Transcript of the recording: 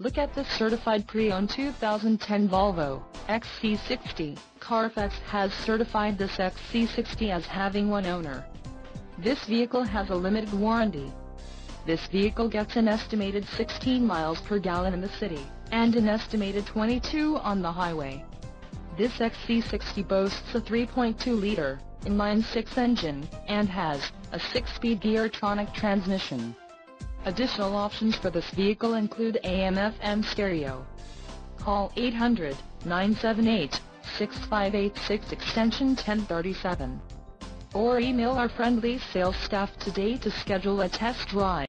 Look at this certified pre-owned 2010 Volvo XC60. Carfax has certified this XC60 as having one owner. This vehicle has a limited warranty. This vehicle gets an estimated 16 miles per gallon in the city, and an estimated 22 on the highway. This XC60 boasts a 3.2-liter, inline-six engine, and has a 6-speed Geartronic transmission. Additional options for this vehicle include AM-FM stereo. Call 800-978-6586 extension 1037. Or email our friendly sales staff today to schedule a test drive.